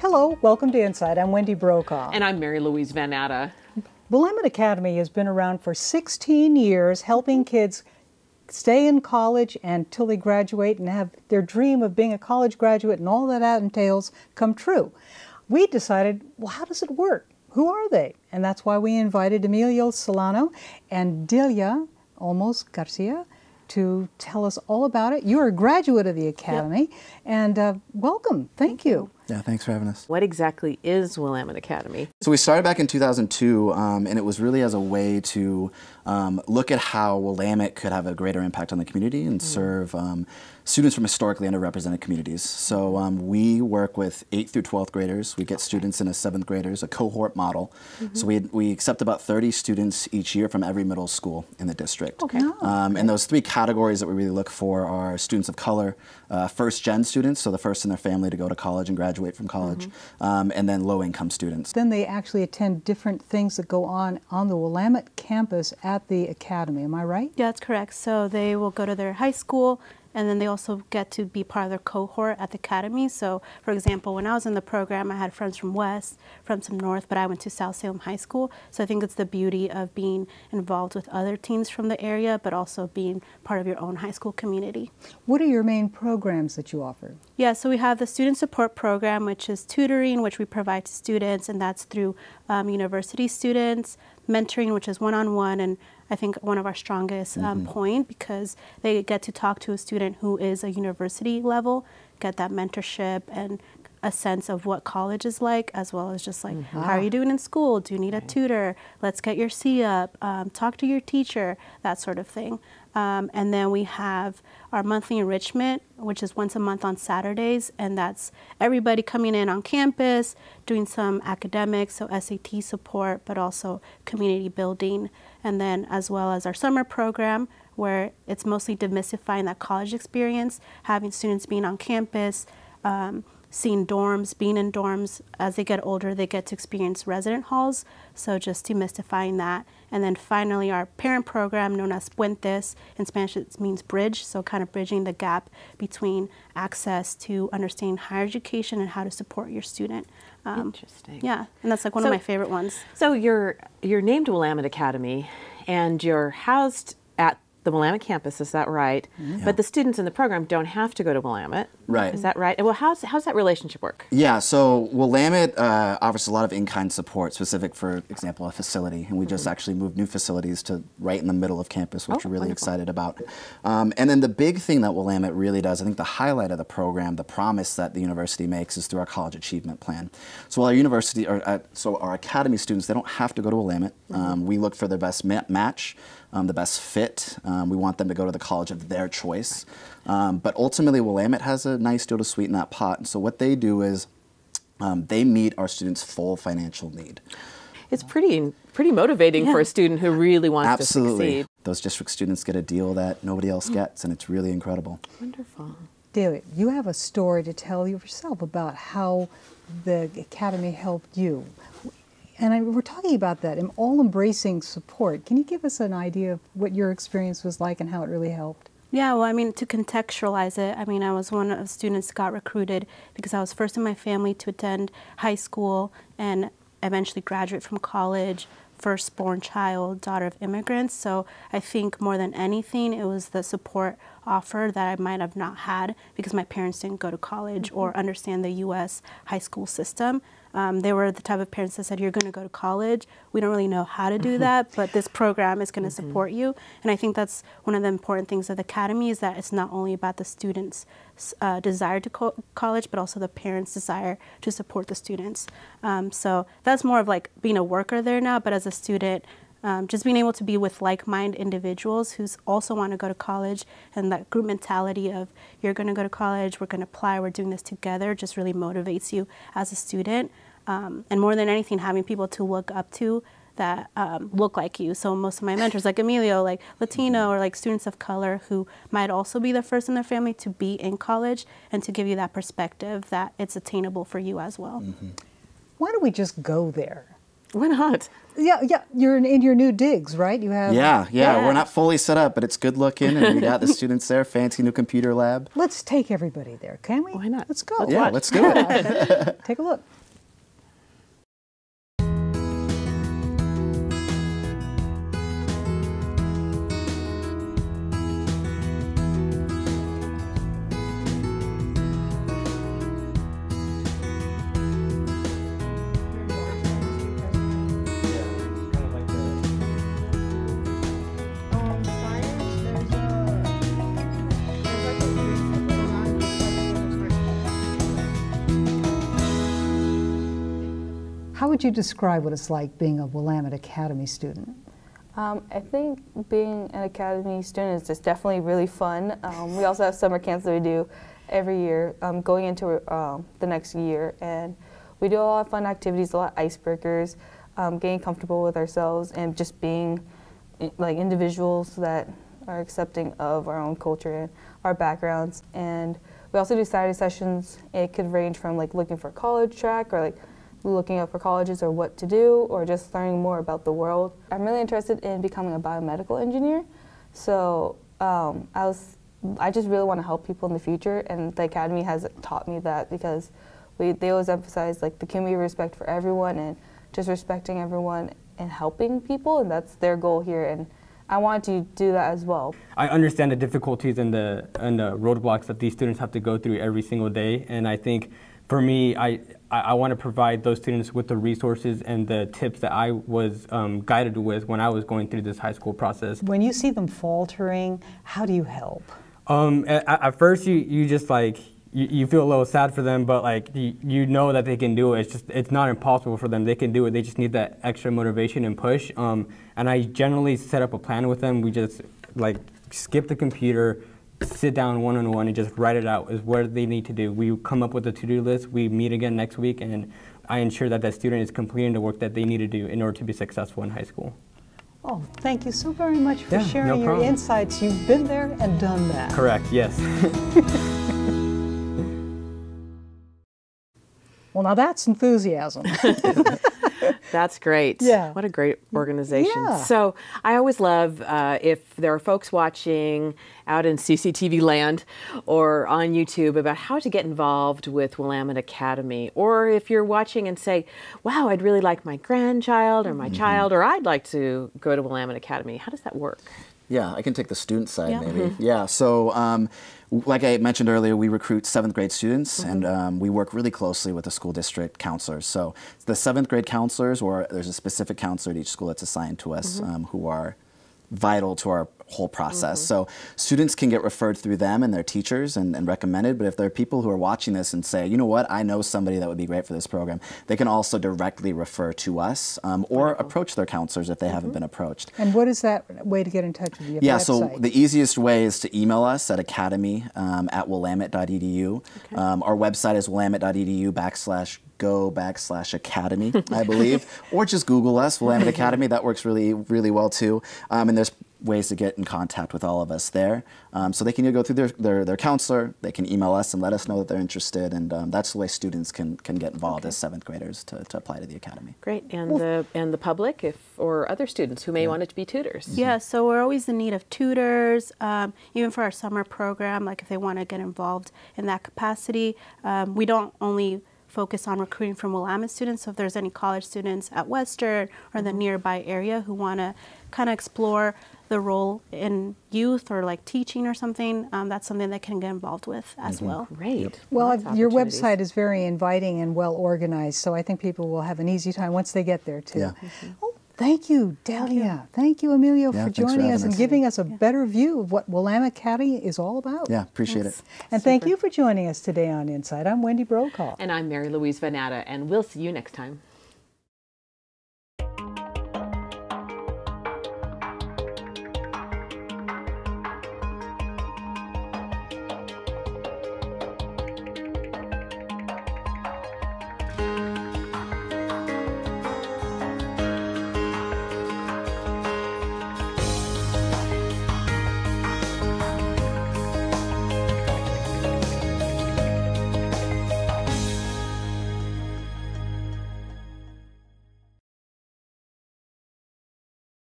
Hello, welcome to Insight. I'm Wendy Brokaw. And I'm Mary Louise Van Atta. Willamette Academy has been around for 16 years, helping kids stay in college until they graduate and have their dream of being a college graduate and all that that entails come true. We decided, well, how does it work? Who are they? And that's why we invited Emilio Solano and Delia Olmos Garcia to tell us all about it. You're a graduate of the Academy, yep. and uh, welcome. Thank, Thank you. you. Yeah, thanks for having us. What exactly is Willamette Academy? So we started back in 2002, um, and it was really as a way to um, look at how Willamette could have a greater impact on the community and mm. serve um, students from historically underrepresented communities. So um, we work with 8th through 12th graders. We get okay. students in as 7th graders, a cohort model. Mm -hmm. So we, we accept about 30 students each year from every middle school in the district. Okay. Okay. And those three categories that we really look for are students of color, uh, first gen students, so the first in their family to go to college and graduate from college, mm -hmm. um, and then low income students. Then they actually attend different things that go on on the Willamette campus at the academy. Am I right? Yeah, that's correct. So they will go to their high school and then they also get to be part of their cohort at the academy. So, for example, when I was in the program, I had friends from West, friends from some North, but I went to South Salem High School. So I think it's the beauty of being involved with other teams from the area, but also being part of your own high school community. What are your main programs that you offer? Yeah, so we have the student support program, which is tutoring, which we provide to students, and that's through um, university students, mentoring, which is one-on-one, -on -one, and I think one of our strongest um, mm -hmm. point because they get to talk to a student who is a university level, get that mentorship and a sense of what college is like, as well as just like, mm -hmm. how are you doing in school? Do you need a tutor? Let's get your C up. Um, talk to your teacher, that sort of thing. Um, and then we have our monthly enrichment, which is once a month on Saturdays, and that's everybody coming in on campus, doing some academics, so SAT support, but also community building. And then as well as our summer program, where it's mostly demystifying that college experience, having students being on campus, um, seeing dorms, being in dorms. As they get older, they get to experience resident halls. So just demystifying that. And then finally, our parent program known as Puentes. In Spanish, it means bridge. So kind of bridging the gap between access to understanding higher education and how to support your student. Um, Interesting. Yeah, and that's like one so, of my favorite ones. So you're, you're named Willamette Academy and you're housed the Willamette campus, is that right? Yeah. But the students in the program don't have to go to Willamette. Right. Is that right? Well, how's, how's that relationship work? Yeah, so Willamette uh, offers a lot of in-kind support, specific, for example, a facility. And we just mm -hmm. actually moved new facilities to right in the middle of campus, which oh, we're really wonderful. excited about. Um, and then the big thing that Willamette really does, I think the highlight of the program, the promise that the university makes is through our college achievement plan. So while our university, or, uh, so our academy students, they don't have to go to Willamette. Mm -hmm. um, we look for their best ma match um, the best fit. Um, we want them to go to the college of their choice. Um, but ultimately, Willamette has a nice deal to sweeten that pot. And so what they do is um, they meet our students' full financial need. It's pretty pretty motivating yeah. for a student who really wants Absolutely. to succeed. Those district students get a deal that nobody else gets, and it's really incredible. Wonderful. David, you have a story to tell yourself about how the Academy helped you. And I, we're talking about that all embracing support. Can you give us an idea of what your experience was like and how it really helped? Yeah, well, I mean, to contextualize it, I mean, I was one of the students got recruited because I was first in my family to attend high school and eventually graduate from college, firstborn child, daughter of immigrants. So I think more than anything, it was the support offer that I might have not had because my parents didn't go to college mm -hmm. or understand the U.S. high school system. Um, they were the type of parents that said, you're going to go to college. We don't really know how to do mm-hmm. that, but this program is going to mm -hmm. support you. And I think that's one of the important things of the academy is that it's not only about the students' uh, desire to co college, but also the parents' desire to support the students. Um, so that's more of like being a worker there now, but as a student, um, just being able to be with like-minded individuals who also want to go to college and that group mentality of you're going to go to college, we're going to apply, we're doing this together just really motivates you as a student. Um, and more than anything, having people to look up to that um, look like you. So most of my mentors, like Emilio, like Latino or like students of color who might also be the first in their family to be in college and to give you that perspective that it's attainable for you as well. Mm -hmm. Why don't we just go there? Why not? Yeah, yeah. You're in, in your new digs, right? You have. Yeah, yeah, Yeah. We're not fully set up, but it's good looking, and we got the students there. Fancy new computer lab. Let's take everybody there, can we? Why not? Let's go. Let's Yeah, watch. let's do it. Take a look. How would you describe what it's like being a Willamette Academy student? Um, I think being an academy student is just definitely really fun. Um, we also have summer camps that we do every year, um, going into um, the next year, and we do a lot of fun activities, a lot of icebreakers, um, getting comfortable with ourselves, and just being like individuals that are accepting of our own culture and our backgrounds. And we also do Saturday sessions. It could range from like looking for college track or like looking up for colleges or what to do or just learning more about the world. I'm really interested in becoming a biomedical engineer. So um, I was, I just really want to help people in the future, and the academy has taught me that because we they always emphasize like the community respect for everyone and just respecting everyone and helping people, and that's their goal here. And I want to do that as well. I understand the difficulties and the and the roadblocks that these students have to go through every single day, and I think for me, I I, I want to provide those students with the resources and the tips that I was um, guided with when I was going through this high school process. When you see them faltering, how do you help? Um, at, at first, you, you just like you, you feel a little sad for them, but like you, you know that they can do it. It's just it's not impossible for them. They can do it. They just need that extra motivation and push. Um, and I generally set up a plan with them. We just like skip the computer, sit down one on one, and just write it out. Is what they need to do. We come up with a to do list. We meet again next week, and I ensure that that student is completing the work that they need to do in order to be successful in high school. Oh, thank you so very much for Yeah, no sharing your insights. You've been there and done that. Correct. Yes. now that's enthusiasm. That's great. Yeah. What a great organization. Yeah. So I always love uh, if there are folks watching out in CCTV land or on YouTube about how to get involved with Willamette Academy, or if you're watching and say, "Wow, I'd really like my grandchild or my child, or I'd like to go to Willamette Academy." How does that work? Yeah, I can take the student side Yeah. maybe. Yeah, so um, w- like I mentioned earlier, we recruit seventh grade students and um, we work really closely with the school district counselors. So the seventh grade counselors, or there's a specific counselor at each school that's assigned to us um, who are vital to our whole process. So students can get referred through them and their teachers and, and recommended, but if there are people who are watching this and say, you know what, I know somebody that would be great for this program, they can also directly refer to us um, or approach their counselors if they haven't been approached. and what is that way to get in touch with you? Yeah, website? so the easiest way is to email us at academy um, at willamette.edu. Um, our website is willamette.edu backslash go backslash academy, I believe, or just Google us, Willamette Academy. That works really, really well too. Um, and there's ways to get in contact with all of us there. Um, so they can either go through their, their, their counselor, they can email us and let us know that they're interested, and um, that's the way students can, can get involved as seventh graders to, to apply to the academy. Great, and the and the public, if or other students who may want it to be tutors. Yeah, so we're always in need of tutors, um, even for our summer program, like if they want to get involved in that capacity. Um, we don't only focus on recruiting from Willamette students, so if there's any college students at Western or the nearby area who want to kind of explore the role in youth or like teaching or something, um, that's something they can get involved with as well. Great. Well, Lots your website is very inviting and well organized, so I think people will have an easy time once they get there too. Yeah. Oh, thank you, Delia. Thank you, Emilio, Yeah, for thanks for joining us and us. giving us a better view of what Willamette County is all about. Yeah, appreciate it. And thank you for joining us today on Insight. I'm Wendy Brokaw. And I'm Mary Louise Vanata, and we'll see you next time.